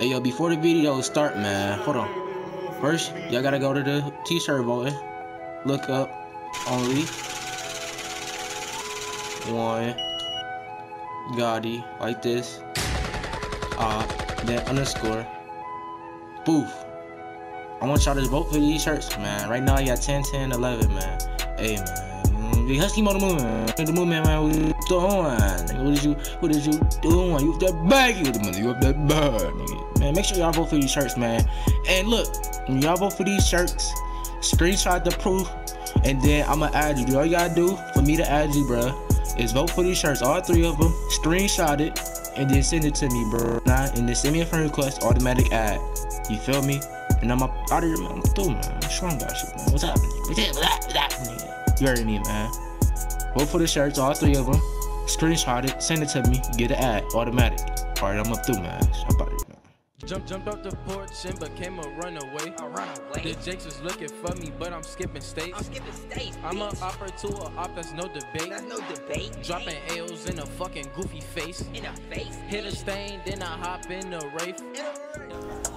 Hey yo, before the video start, man, hold on. First, y'all gotta go to the t-shirt voting. Look up only one Gotti like this. Uh, then underscore. Boof. I want y'all to vote for these shirts, man. Right now, I got 10, 10, 11, man. Hey, man. The Husky on the moon. The moon, man, man. What you doing? What did you, what did you doing? You up that bag, you the money. You up that bag. Man, make sure y'all vote for these shirts, man. And look, y'all vote for these shirts, screenshot the proof, and then I'ma add you. All you gotta do for me to add you, bro, is vote for these shirts, all three of them. Screenshot it, and then send it to me, bro. Nah, and then send me a friend request, automatic add. You feel me? And I'm up out of here, man. I'm through, man. Strong guy shit, man. What's happening? What's happening? What's happening? You already me, man. Vote for the shirts, all three of them. Screenshot it, send it to me, get an ad, automatic. Alright, I'm up through, man. I'm out man. Jump, jumped off the porch and became a runaway. A runaway. The Jakes was looking for me, but I'm skipping states. I'm skipping states. I'm a bitch. opera to a op, that's no debate. That's no debate. Dropping L's in a fucking goofy face. in the face. Hit a stain, then I hop in the Wraith.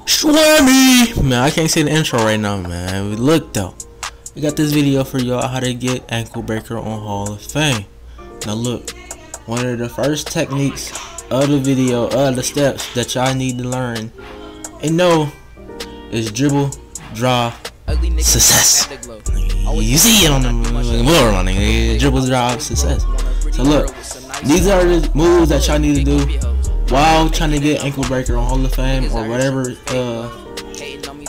Swammy! Man, I can't say the intro right now, man. Look though, we got this video for y'all how to get ankle breaker on Hall of Fame. Now look, one of the first techniques of the video, of the steps that y'all need to learn and know is dribble, draw, Success. had the glow. You see it on the on it. Dribble, draw, success. So look, these are the moves that y'all need to do while trying to get ankle breaker on Hall of Fame or whatever uh,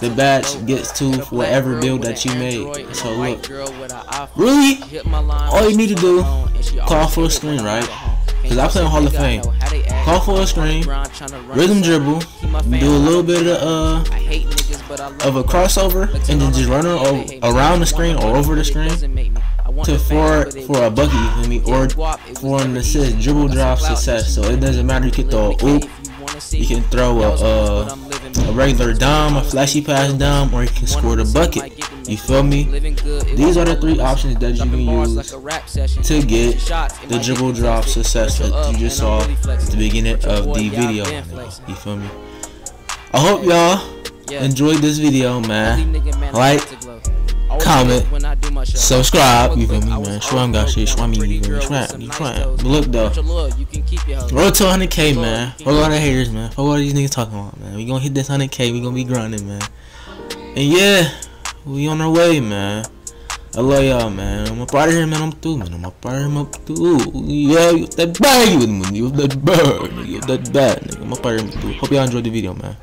the badge gets to whatever build that you made. So look, really, all you need to do, call for a screen, right? Cause I play on Hall of Fame. Call for a screen, rhythm dribble, do a little bit of uh of a crossover, and then just run around the screen or over the screen to for for a bucket, you feel me, or for an assist, dribble, drop, success. So it doesn't matter. You can throw a oop, you can throw a uh, a regular dime, a flashy pass dime, or you can score the bucket. You feel me? These are the three options that you can use to get the dribble drop success that you just saw at the beginning of the video. You feel me? I hope y'all enjoyed this video, man. Like, comment, Subscribe, you feel me, man? Shwam got shit, Shwam, you feel me? Shwam, you. But look though, road to 100k, man. Fuck all the haters, man. Fuck all these niggas talking about, man. We gonna hit this 100k, we gonna be grinding, man. And yeah, we on our way, man. I love y'all, man. I'm up out of here, man. I'm through, man. I'm up out of here, I'm up through. Yeah, you that bag, you with me. You that bag, you that bad, nigga. I'm up out of here, I'm through. Hope y'all enjoyed the video, man.